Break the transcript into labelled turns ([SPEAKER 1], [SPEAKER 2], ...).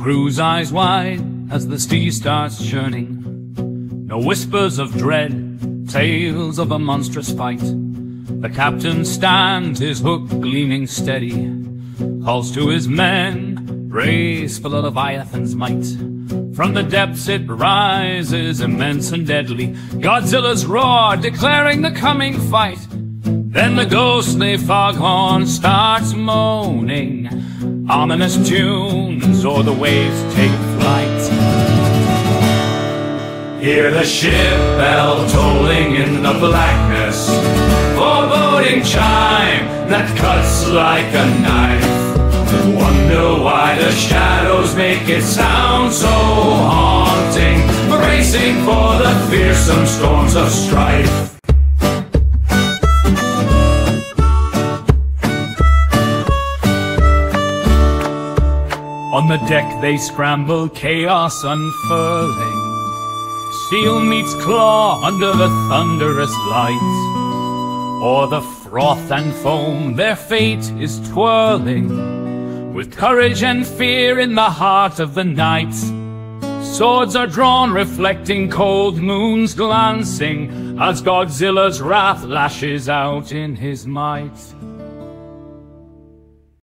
[SPEAKER 1] crew's eyes wide as the sea starts churning. No whispers of dread, tales of a monstrous fight. The captain stands, his hook gleaming steady, calls to his men, brace for the Leviathan's might. From the depths it rises, immense and deadly, Godzilla's roar declaring the coming fight. Then the ghostly foghorn starts moaning, ominous tunes o'er the waves take flight. Hear the ship bell tolling in the blackness, foreboding chime that cuts like a knife. Wonder why the shadows make it sound so haunting, bracing for the fearsome storms of strife. On the deck they scramble, chaos unfurling. Seal meets claw under the thunderous light. O'er the froth and foam their fate is twirling. With courage and fear in the heart of the night. Swords are drawn, reflecting cold moons glancing, as Godzilla's wrath lashes out in his might.